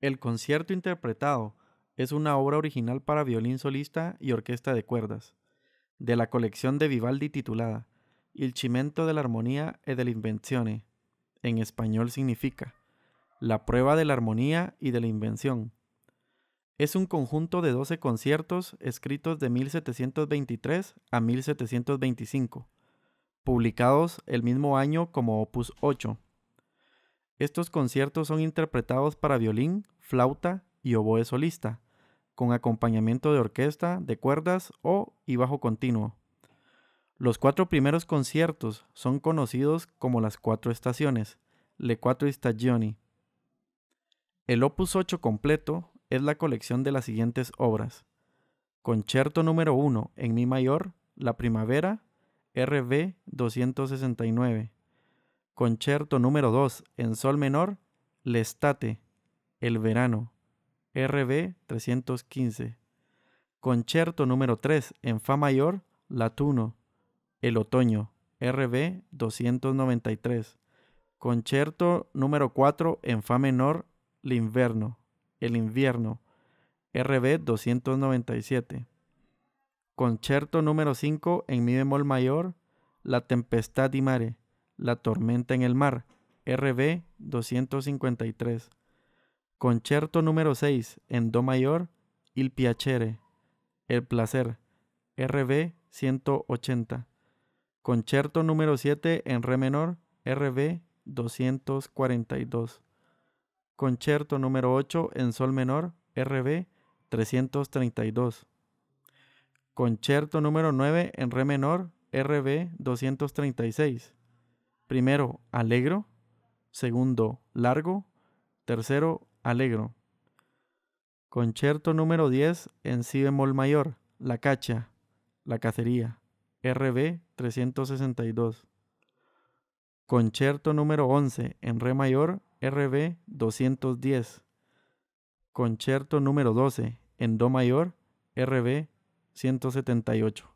El concierto interpretado es una obra original para violín solista y orquesta de cuerdas, de la colección de Vivaldi titulada Il cimento dell'armonia e dell'invenzione. En español significa La prueba de la armonía y de la invención. Es un conjunto de 12 conciertos escritos de 1723 a 1725, publicados el mismo año como Opus 8. Estos conciertos son interpretados para violín, flauta y oboe solista, con acompañamiento de orquesta, de cuerdas o y bajo continuo. Los cuatro primeros conciertos son conocidos como las cuatro estaciones, le quattro stagioni. El opus 8 completo es la colección de las siguientes obras. Concierto número 1 en mi mayor, La primavera, RB 269. Concierto número 2 en sol menor, Lestate, El verano, RB 315. Concierto número 3 en fa mayor, Latuno, El otoño, RB 293. Concierto número 4 en fa menor, L'inverno, El invierno, RB 297. Concierto número 5 en mi bemol mayor, La tempestad di mare, la tormenta en el mar, RB 253. Concierto número 6 en Do mayor, Il piacere, El placer, RB 180. Concierto número 7 en Re menor, RB 242. Concierto número 8 en Sol menor, RB 332. Concierto número 9 en Re menor, RB 236. Primero, alegro. Segundo, largo. Tercero, alegro. Concierto número 10 en Si bemol mayor, La Cacha, La Cacería, RB 362. Concierto número 11 en Re mayor, RB 210. Concierto número 12 en Do mayor, RB 178.